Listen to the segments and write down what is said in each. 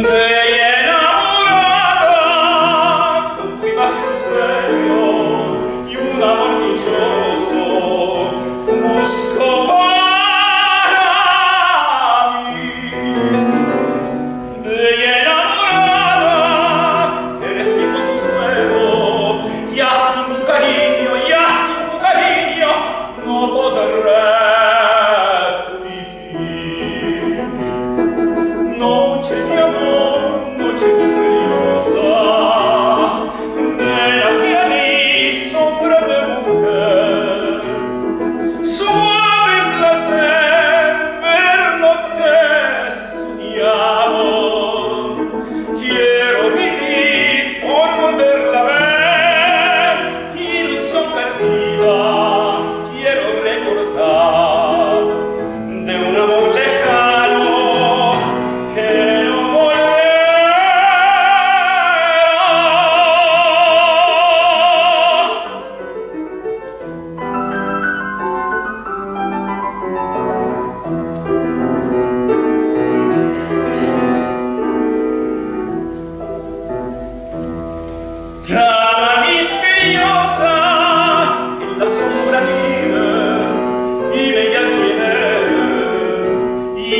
They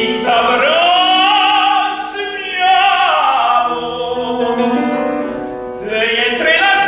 sabrás mi amor. Ley entre las